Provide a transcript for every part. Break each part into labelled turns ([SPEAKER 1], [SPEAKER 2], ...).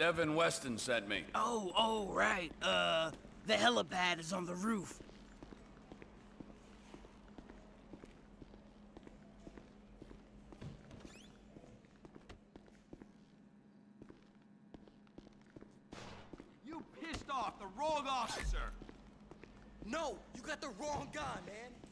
[SPEAKER 1] Devin Weston sent me.
[SPEAKER 2] Oh, oh, right. Uh, the helipad is on the roof.
[SPEAKER 3] You pissed off the wrong officer!
[SPEAKER 4] No, you got the wrong guy, man.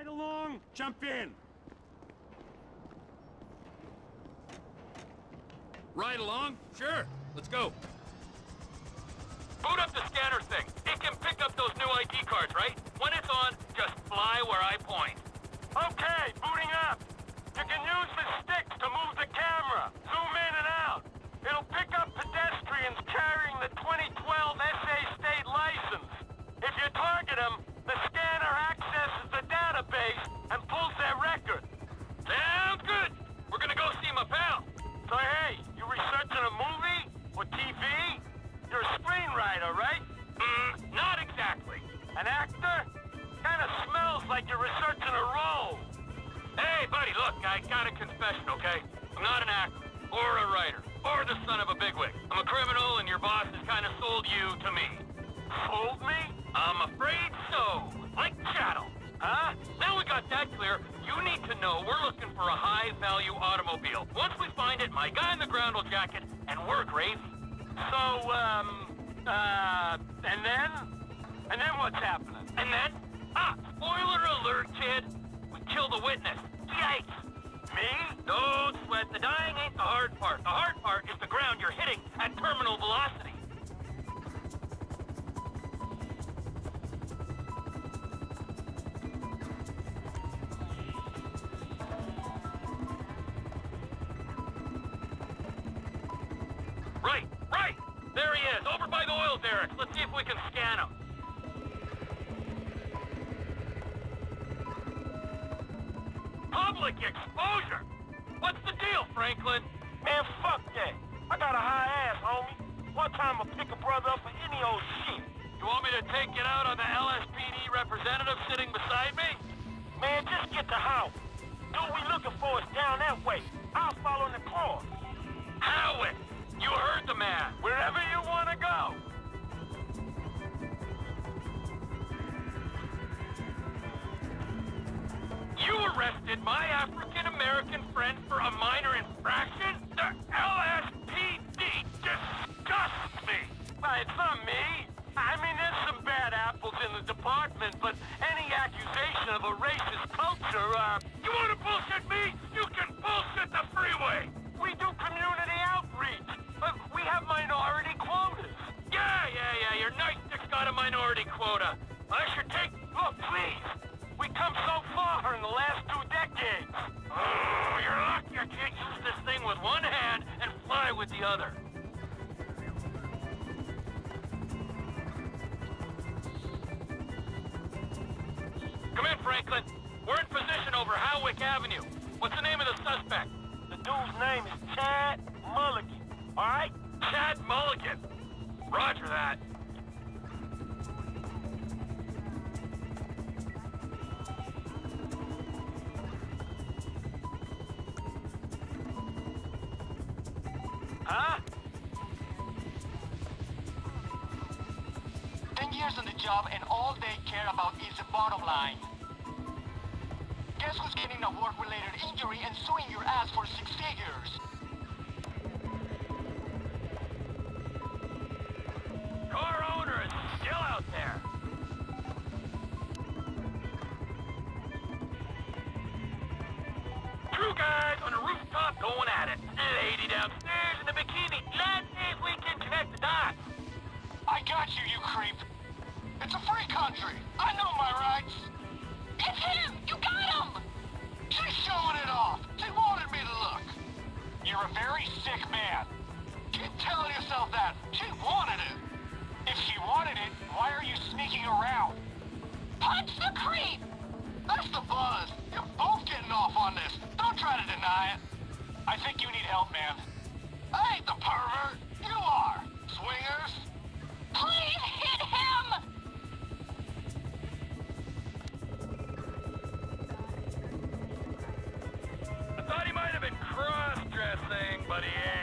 [SPEAKER 5] Right along. Jump in.
[SPEAKER 1] Ride along? Sure. Let's go.
[SPEAKER 6] Boot up the scanner thing. It can pick up those new ID cards, right? When it's on, just fly where I point. Okay, booting up. You can use the sticks to move the camera. Zoom in and out. It'll pick up pedestrians carrying the 2012 SA know we're looking for a high-value automobile. Once we find it, my guy in the ground will jack it, and we're gravy. So, um, uh, and then? And then what's happening? And then? Ah, spoiler alert, kid. We kill the witness. Yikes! Me? Don't sweat. The dying ain't the hard part. The hard part is the ground you're hitting at terminal velocity. Right, right! There he is, over by the oil derricks. Let's see if we can scan him. Public exposure! What's the deal, Franklin? Man, fuck that. I got a high ass, homie. One time I'll pick a brother up for any old shit. You want me to take it out on the LSPD representative sitting beside me? Man, just get the house. Dude we looking for is down that way. I'll follow in the car. Howitt! You heard the man. Wherever you want to go. You arrested my African-American friend for a minor infraction? The LSPD disgusts me! Well, it's not me. I mean, there's some bad apples in the department, but any accusation of a racist culture, uh... minority quota. I should take... Look, please! We come so far in the last two decades. Oh, you're lucky I can't use this thing with one hand and fly with the other. Come in, Franklin. We're in position over Hawick Avenue. What's the name of the suspect? The dude's name is Chad
[SPEAKER 7] On the job and all they care about is the bottom line. Guess who's getting a work-related injury and suing your ass for six figures?
[SPEAKER 6] Cross-dressing, but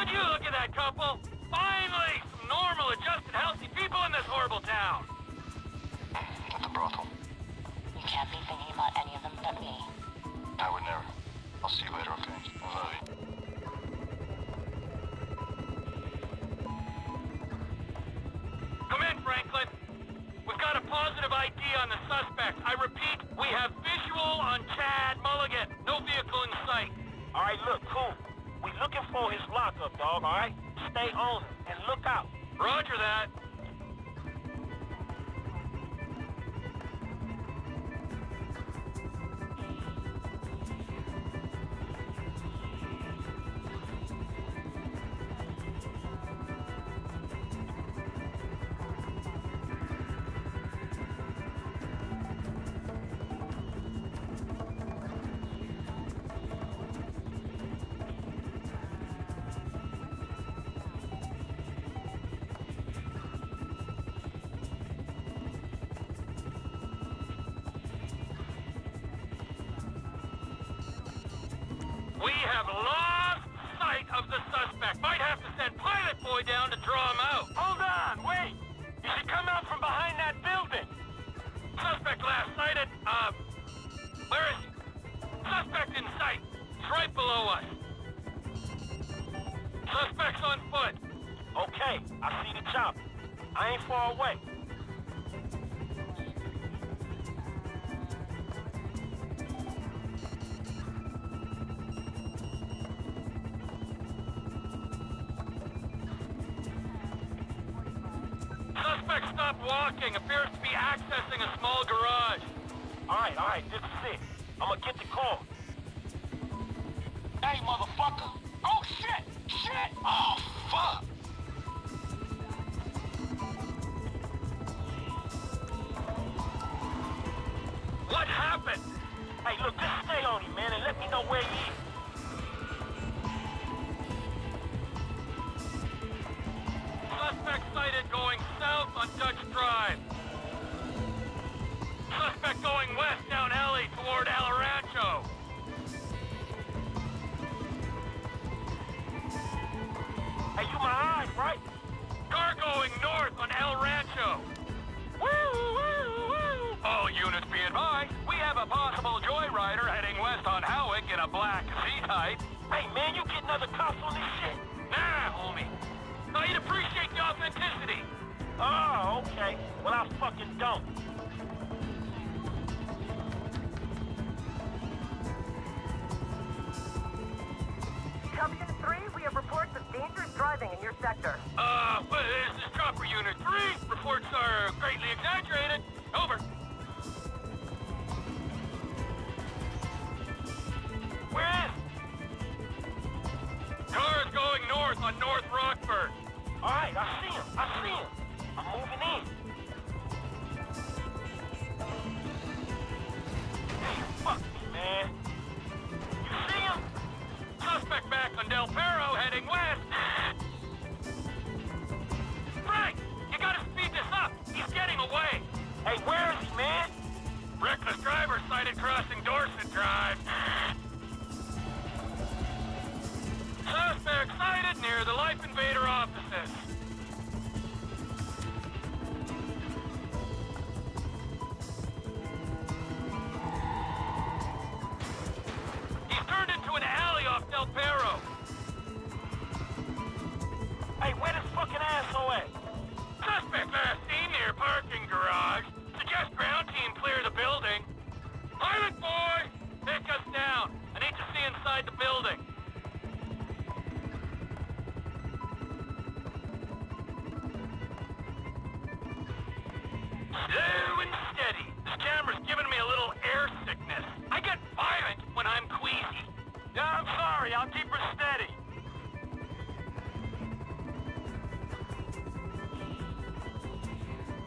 [SPEAKER 6] Would you look at that couple? Finally, some normal, adjusted, healthy people in this horrible town.
[SPEAKER 7] At the brothel.
[SPEAKER 8] You can't be thinking about any of them but me.
[SPEAKER 7] I would never. I'll see you later, okay? I love you.
[SPEAKER 6] Come in, Franklin. We've got a positive ID on the suspect. I repeat, we have visual on Chad Mulligan. No vehicle in sight.
[SPEAKER 5] All right, look, cool. We looking for his lockup, dog, all right? Stay on it and look out.
[SPEAKER 6] Roger that. Have lost sight of the suspect. Might have to send Pilot Boy down to draw him out.
[SPEAKER 5] Hold on, wait. You should come out from behind that building.
[SPEAKER 6] Suspect last sighted, uh, where is he? Suspect in sight. He's right below us. Suspect's on foot.
[SPEAKER 5] Okay, I see the chopper. I ain't far away.
[SPEAKER 6] Suspect stopped walking. Appears to be accessing a small garage.
[SPEAKER 5] All right, all right, this is it. I'm gonna get the call.
[SPEAKER 7] Hey, motherfucker! Oh, shit! Shit! Oh,
[SPEAKER 5] on
[SPEAKER 6] Dutch Drive. Suspect going west down alley toward El Rancho.
[SPEAKER 5] Hey, you my eyes, right?
[SPEAKER 6] Car going north on El Rancho.
[SPEAKER 5] Woo, woo, woo.
[SPEAKER 6] All units be advised, we have a possible joyrider heading west on Hawick in a black Z-Type.
[SPEAKER 5] Hey, man, you getting other cops on this I fucking don't.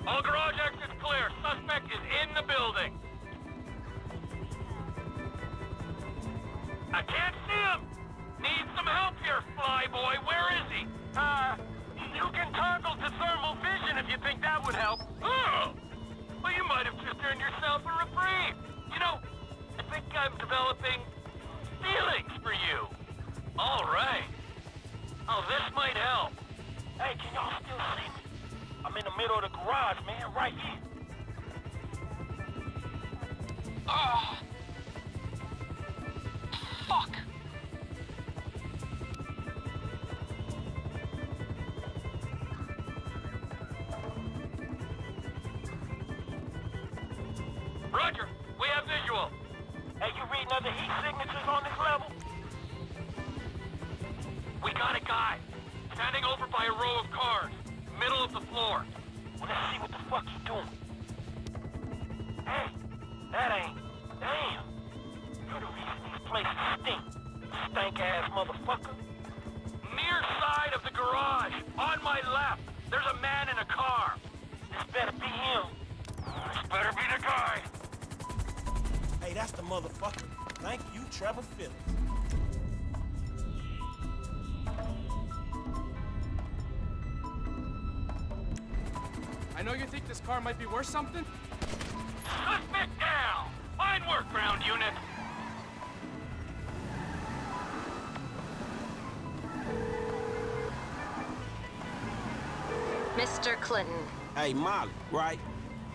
[SPEAKER 5] All
[SPEAKER 6] garage exits clear. Suspect is in the building. I can't see him. Need some help here, flyboy. Where is he? Uh, you can toggle to thermal vision if you think that would help. Oh! Well, you might have just earned yourself a reprieve. You know, I think I'm developing feelings for you. All right. Oh, this might help. Hey, can y'all still see me? I'm in the middle of the garage, man, right here. Near side of the garage. On my left. There's a man in a car. This better be him. This better be the guy.
[SPEAKER 9] Hey, that's the motherfucker. Thank you, Trevor Philips.
[SPEAKER 10] I know you think this car might be worth something?
[SPEAKER 6] Suspect down! Fine work, ground unit.
[SPEAKER 8] Clinton,
[SPEAKER 9] Hey, Molly, right?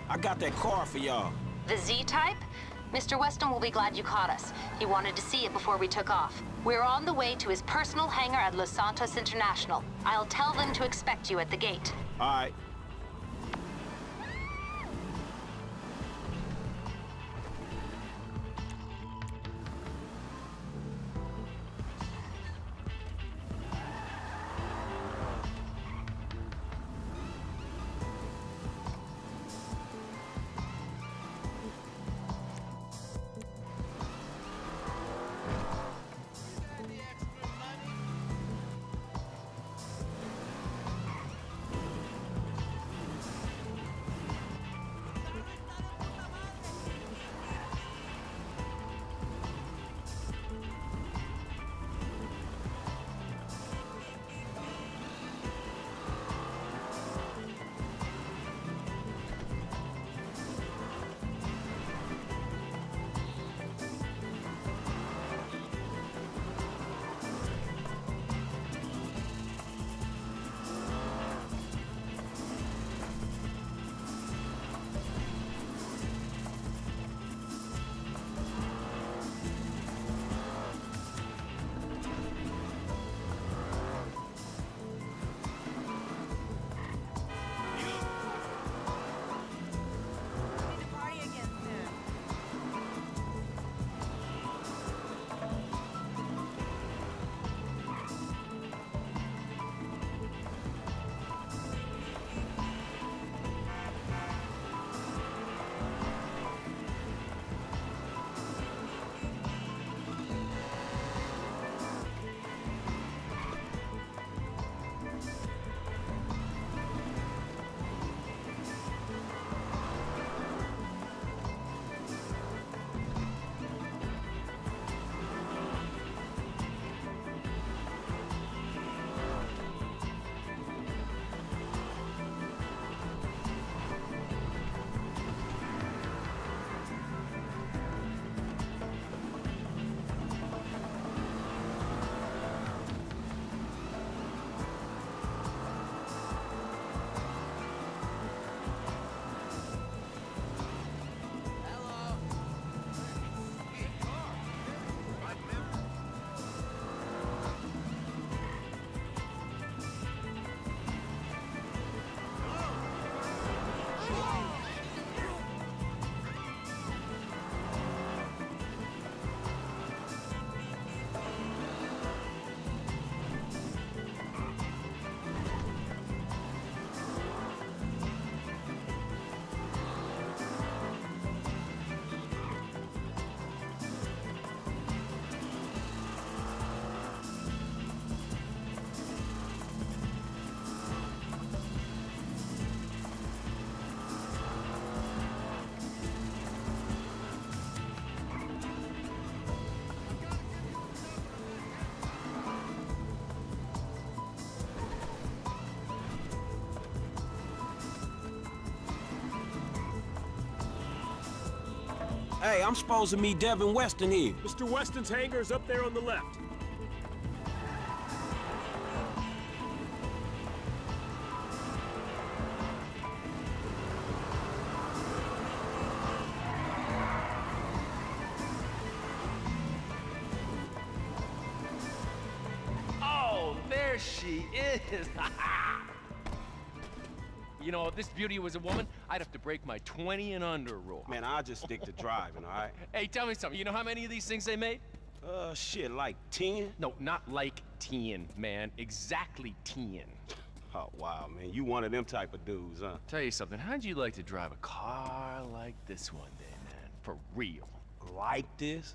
[SPEAKER 9] I got that car for y'all.
[SPEAKER 8] the Z-Type? Mr. Weston will be glad you caught us. He wanted to see it before we took off. We're on the way to his personal hangar at Los Santos International. I'll tell them to expect you at the gate.
[SPEAKER 9] All right. Hey, I'm supposed to meet Devin Weston here.
[SPEAKER 11] Mr. Weston's hangar is up there on the left.
[SPEAKER 10] Oh, there she is. you know, if this beauty was a woman, I'd have to break my 20 and under rule.
[SPEAKER 9] Man, I'll just stick to driving, all right?
[SPEAKER 10] Hey, tell me something. You know how many of these things they made?
[SPEAKER 9] Uh, shit, like 10?
[SPEAKER 10] No, not like 10, man. Exactly 10.
[SPEAKER 9] Oh, wow, man. You one of them type of dudes, huh?
[SPEAKER 10] Tell you something. How'd you like to drive a car like this one day, man? For real.
[SPEAKER 9] Like this?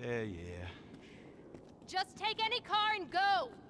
[SPEAKER 9] Yeah, yeah.
[SPEAKER 8] Just take any car and go.